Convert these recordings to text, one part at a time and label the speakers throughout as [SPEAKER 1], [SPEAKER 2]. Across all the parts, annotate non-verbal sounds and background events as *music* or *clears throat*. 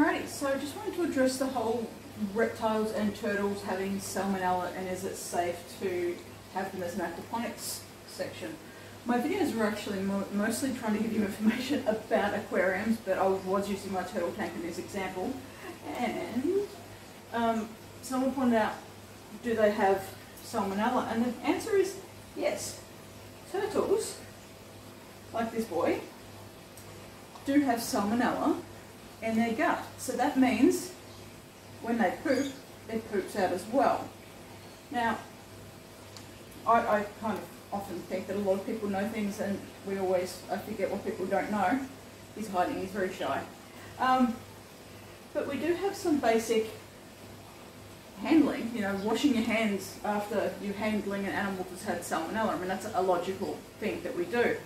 [SPEAKER 1] Alrighty, so I just wanted to address the whole reptiles and turtles having salmonella and is it safe to have them as an aquaponics section. My videos were actually mo mostly trying to give you *laughs* information about aquariums, but I was using my turtle tank in this example. And um, someone pointed out, do they have salmonella? And the answer is yes. Turtles, like this boy, do have salmonella in their gut. So that means when they poop, it poops out as well. Now, I, I kind of often think that a lot of people know things and we always, I forget what people don't know. He's hiding, he's very shy. Um, but we do have some basic handling, you know, washing your hands after you're handling an animal that's had salmonella. I mean, that's a logical thing that we do.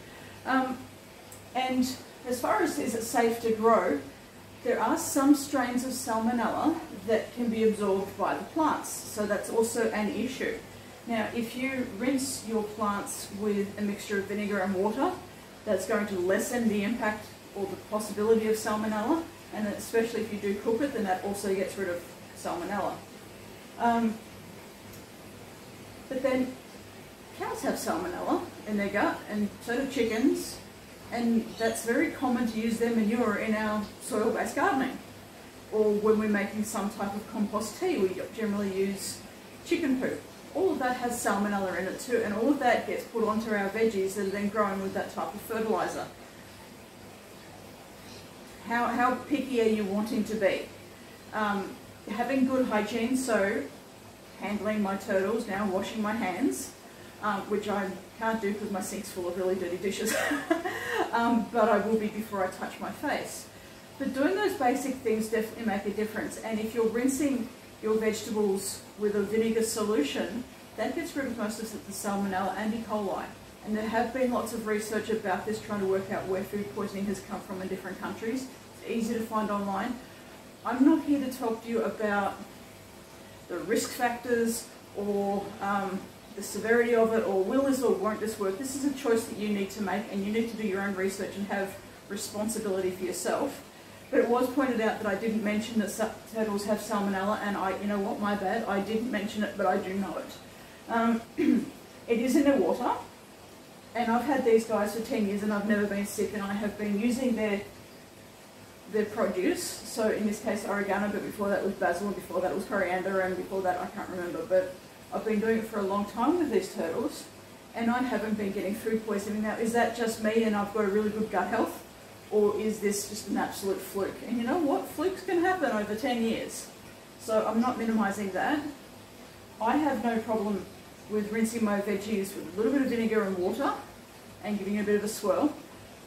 [SPEAKER 1] Um, and as far as is it safe to grow, there are some strains of salmonella that can be absorbed by the plants, so that's also an issue. Now, if you rinse your plants with a mixture of vinegar and water, that's going to lessen the impact or the possibility of salmonella, and especially if you do cook it, then that also gets rid of salmonella. Um, but then cows have salmonella in their gut, and so do chickens, and that's very common to use their manure in our soil-based gardening. Or when we're making some type of compost tea, we generally use chicken poop. All of that has salmonella in it too, and all of that gets put onto our veggies that are then grown with that type of fertiliser. How, how picky are you wanting to be? Um, having good hygiene, so handling my turtles now, washing my hands, um, which I can't do because my sink's full of really dirty dishes, *laughs* um, but I will be before I touch my face. But doing those basic things definitely make a difference, and if you're rinsing your vegetables with a vinegar solution, that gets rid of most of the salmonella and E. coli. And there have been lots of research about this, trying to work out where food poisoning has come from in different countries. It's easy to find online. I'm not here to talk to you about the risk factors or um, the severity of it or will this or won't this work. This is a choice that you need to make and you need to do your own research and have responsibility for yourself. But it was pointed out that I didn't mention that turtles have salmonella and I, you know what, my bad, I didn't mention it but I do know it. Um, *clears throat* it is in the water and I've had these guys for 10 years and I've never been sick and I have been using their their produce. So in this case oregano, but before that was basil, and before that was coriander, and before that I can't remember. But I've been doing it for a long time with these turtles, and I haven't been getting food poisoning. Now, is that just me and I've got a really good gut health? Or is this just an absolute fluke? And you know what? Flukes can happen over 10 years. So I'm not minimising that. I have no problem with rinsing my veggies with a little bit of vinegar and water and giving it a bit of a swirl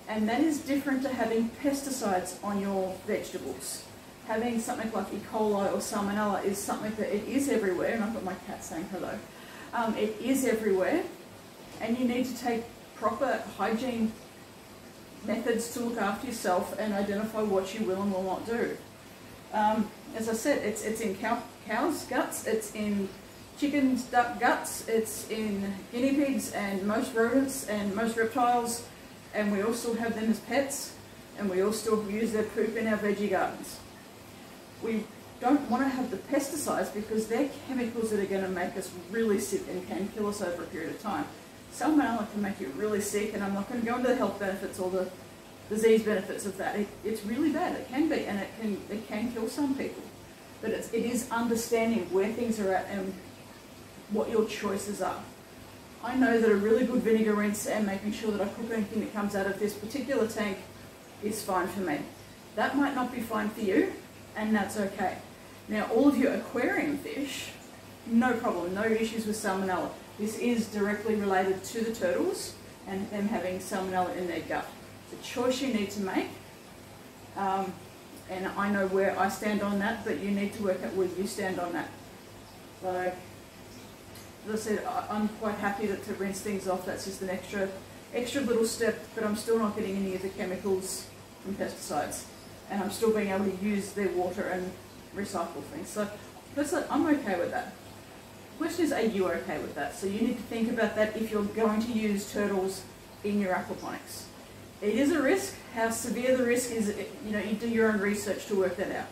[SPEAKER 1] and that is different to having pesticides on your vegetables. Having something like E. coli or salmonella is something that it is everywhere, and I've got my cat saying hello. Um, it is everywhere, and you need to take proper hygiene methods to look after yourself and identify what you will and will not do. Um, as I said, it's, it's in cow, cows' guts, it's in chickens' duck guts, it's in guinea pigs and most rodents and most reptiles, and we all still have them as pets, and we all still use their poop in our veggie gardens. We don't want to have the pesticides because they're chemicals that are going to make us really sick and can kill us over a period of time. Salmonella can make you really sick, and I'm not going to go into the health benefits or the disease benefits of that. It, it's really bad. It can be, and it can it can kill some people. But it's, it is understanding where things are at and what your choices are. I know that a really good vinegar rinse and making sure that I cook anything that comes out of this particular tank is fine for me. That might not be fine for you, and that's okay. Now, all of your aquarium fish, no problem, no issues with salmonella. This is directly related to the turtles and them having salmonella in their gut. It's a choice you need to make, um, and I know where I stand on that, but you need to work out where you stand on that. So, as I said, I'm quite happy that to rinse things off, that's just an extra, extra little step, but I'm still not getting any of the chemicals from pesticides. And I'm still being able to use their water and recycle things. So personally, I'm okay with that. The question is, are you okay with that? So you need to think about that if you're going to use turtles in your aquaponics. It is a risk. How severe the risk is, you know, you do your own research to work that out.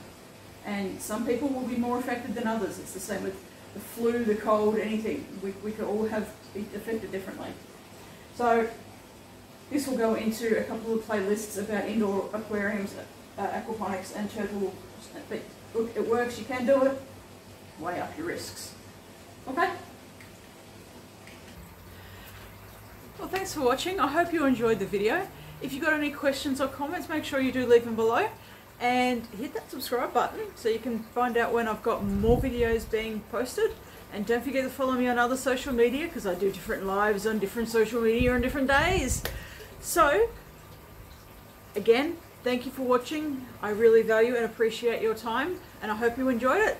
[SPEAKER 1] And some people will be more affected than others. It's the same with the flu, the cold, anything. We, we could all have be affected differently. So this will go into a couple of playlists about indoor aquariums, uh, aquaponics and turtle. But look, it works, you can do it. Weigh up your risks. Okay? Well, thanks for watching. I hope you enjoyed the video. If you've got any questions or comments, make sure you do leave them below and hit that subscribe button so you can find out when I've got more videos being posted. And don't forget to follow me on other social media because I do different lives on different social media on different days. So, again, thank you for watching. I really value and appreciate your time and I hope you enjoyed it.